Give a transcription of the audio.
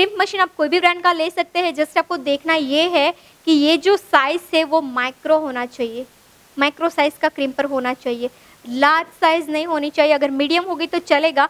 Crimp machine आप कोई भी ब्रांड का ले सकते हैं। जस्ट आपको देखना ये है कि ये जो साइज़ है वो माइक्रो होना चाहिए। माइक्रो साइज़ का क्रिम्पर होना चाहिए। लार्ज साइज़ नहीं होनी चाहिए। अगर मीडियम होगी तो चलेगा